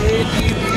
lady